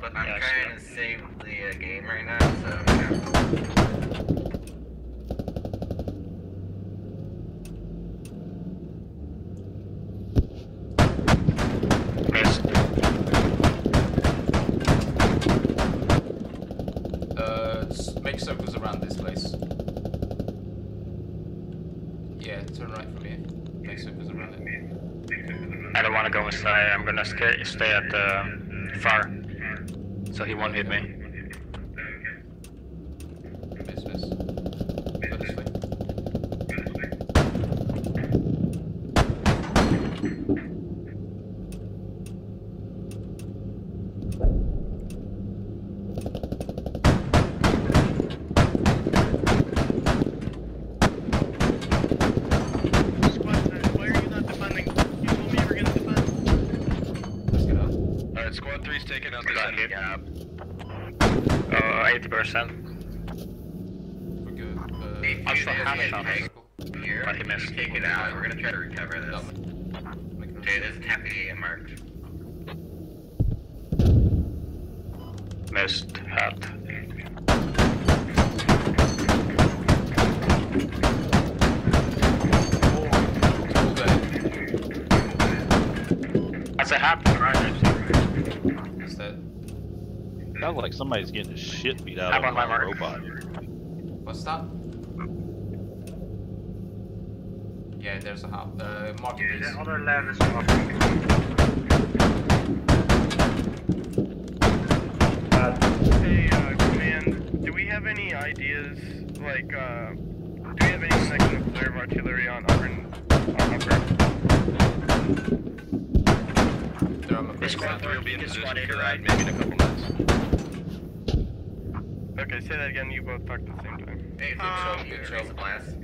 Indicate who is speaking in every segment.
Speaker 1: but I'm
Speaker 2: Yeah,
Speaker 1: trying to save the uh, game right now, so yeah.
Speaker 2: Missed.
Speaker 3: Uh, s- make circles around this place. Yeah, turn right from here. Make circles around it.
Speaker 2: I don't want to go inside. I'm gonna stay, stay at the far. So he won't hit me.
Speaker 3: Miss, miss. Go this way.
Speaker 4: Squad ten, why are you not defending? You told me you were gonna defend.
Speaker 3: Let's get out.
Speaker 5: Alright, squad three's taking out the
Speaker 2: Got
Speaker 5: center.
Speaker 2: hit. Uh, 80%.
Speaker 3: We're good. Uh,
Speaker 1: If
Speaker 2: I'll still
Speaker 1: do
Speaker 2: have a
Speaker 1: this
Speaker 2: shot.
Speaker 1: tank here,
Speaker 2: But he missed.
Speaker 1: take it out. We're gonna try to recover this.
Speaker 3: make it
Speaker 1: Okay, there's a tappy marked.
Speaker 2: Missed. Hat.
Speaker 3: All dead.
Speaker 2: That's a hat. Right.
Speaker 3: Is that?
Speaker 6: Sounds like somebody's getting the shit beat out
Speaker 2: I'm
Speaker 6: of
Speaker 2: on my
Speaker 6: a
Speaker 2: mark.
Speaker 6: robot.
Speaker 3: What's that? Yeah, there's a half. Uh, mark it, please.
Speaker 2: other left is
Speaker 4: Hey, uh, command, do we have any ideas, like, uh, do we have anyone that can observe artillery on upper, on upper?
Speaker 3: They're on my base.
Speaker 5: Squad three will be in position
Speaker 2: squad eight
Speaker 5: for
Speaker 2: or
Speaker 5: ride maybe in a couple minutes.
Speaker 4: Okay, say that again, you both talked at the same time.
Speaker 1: Hey, good
Speaker 4: Um,
Speaker 1: show, good show. Supplies.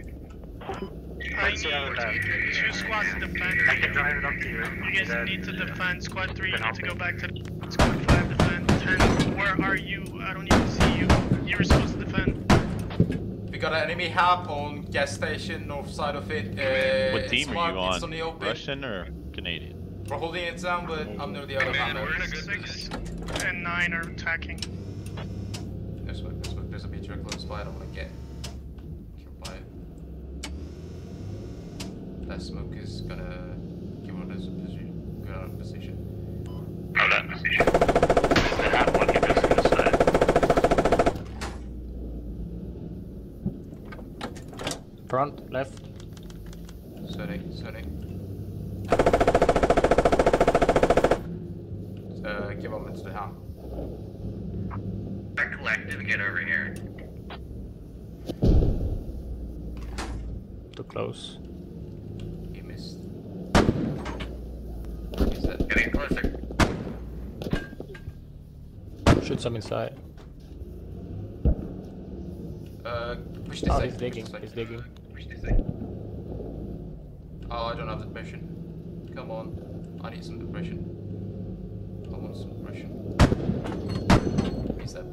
Speaker 4: I
Speaker 2: Let's see how it does.
Speaker 4: need two squads to defend.
Speaker 2: I can drive it up to you.
Speaker 4: You guys need to defend. Squad 3, you need to go back to Squad 5, defend. 10, where are you? I don't even see you. You were supposed to defend.
Speaker 3: We got an enemy hub on gas station north side of it. Uh,
Speaker 6: What team are you on?
Speaker 3: On the open.
Speaker 6: Russian or Canadian?
Speaker 3: We're holding it down, but I'm near the other
Speaker 5: Man,
Speaker 3: hammer.
Speaker 5: we're in a good
Speaker 4: 6
Speaker 5: position.
Speaker 4: and 9 are attacking.
Speaker 3: This way, this way. There's a beacher close by. I don't want to get killed by it. That smoke is gonna give out his position. Get out of position.
Speaker 2: Hold on. The hat one hit us in the.
Speaker 7: Front, left.
Speaker 3: Give him into the ham.
Speaker 1: Our collective, get over here.
Speaker 7: Too close.
Speaker 3: He missed. He's dead.
Speaker 1: Getting closer.
Speaker 7: Shoot some inside.
Speaker 3: Uh, push this
Speaker 7: Oh,
Speaker 3: way.
Speaker 7: he's digging. He's digging.
Speaker 3: Push this way. Oh, I don't have the depression. Come on. I need some depression. I want some depression. He's dead.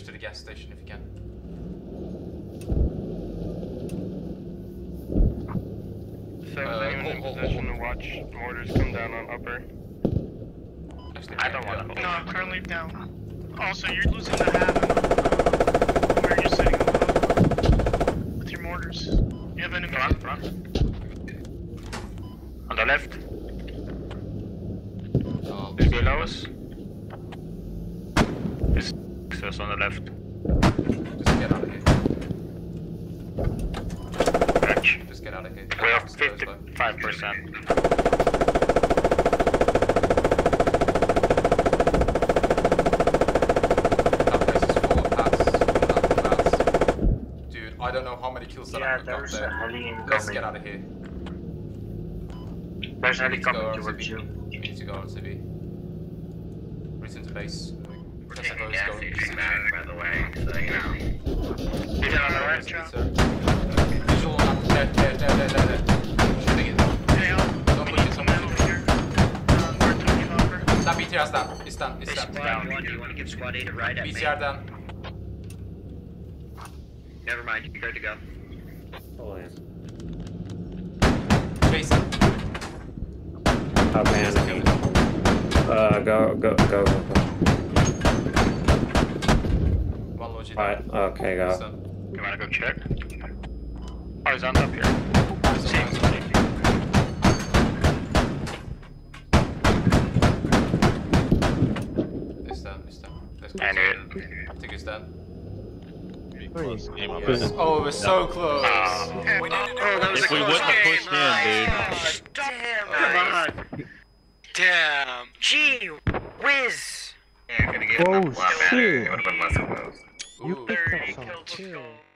Speaker 3: Let's push to the gas station if you can.
Speaker 4: So
Speaker 3: Uh,
Speaker 4: is anyone in
Speaker 3: hold, hold,
Speaker 4: position
Speaker 3: hold.
Speaker 4: to watch mortars come down on upper?
Speaker 3: Actually,
Speaker 2: I don't wanna.
Speaker 4: No, I'm currently down. Also, you're losing the half of where you're sitting above with your mortars. You have enemy.
Speaker 2: Front, front. On the left.
Speaker 3: Oh,
Speaker 2: Is below us. Is is on the left.
Speaker 3: just get out of here.
Speaker 2: Back.
Speaker 3: Just get out of here.
Speaker 2: We're
Speaker 3: It's close by.
Speaker 2: 55%.
Speaker 3: That place is full of hats. Full of. Dude, I don't know how many kills that I've got there.
Speaker 2: heli
Speaker 3: Let's get out of here.
Speaker 2: There's a
Speaker 3: We need to
Speaker 2: helicopter towards you.
Speaker 3: We need to go RTB. Return to base.
Speaker 1: We're taking
Speaker 3: suppose
Speaker 1: gas station back, by the way, so you know.
Speaker 2: He's on the right.
Speaker 3: Yes, sir. Visual on there, there, there, there, there, there. Shooting it.
Speaker 4: Hey,
Speaker 3: Don't push it,
Speaker 4: some
Speaker 3: don't
Speaker 4: men
Speaker 3: push it.
Speaker 4: here. We're talking upper.
Speaker 3: That BTR is down. It's done. It's done.
Speaker 2: one, do you want to give squad 8 a ride at
Speaker 3: BTR down.
Speaker 2: Never mind, you're good to go.
Speaker 3: Jason.
Speaker 7: Up man.
Speaker 8: Uh, go, go, go, go, go.
Speaker 3: One logi
Speaker 8: Alright, okay, go.
Speaker 3: Done.
Speaker 2: You wanna go check? Oh, he's on top here.
Speaker 3: It's done, it's done. Let's go.
Speaker 2: I knew it.
Speaker 3: I think it's done.
Speaker 6: Pretty close game up.
Speaker 3: Yes. Oh, it was so close.
Speaker 2: Oh.
Speaker 3: We needed to
Speaker 1: Oh, that was
Speaker 6: If
Speaker 1: a
Speaker 6: we
Speaker 1: close
Speaker 6: wouldn't have pushed in, dude.
Speaker 1: Oh, damn,
Speaker 5: Come on. Damn.
Speaker 1: Gee whiz. Oh, yeah, I could have given
Speaker 9: Oh,
Speaker 1: up a lot
Speaker 9: shit.
Speaker 1: It would have been less close.
Speaker 3: Ooh.
Speaker 9: picked up
Speaker 4: 30
Speaker 9: some
Speaker 4: kills, let's
Speaker 9: kills.
Speaker 4: go.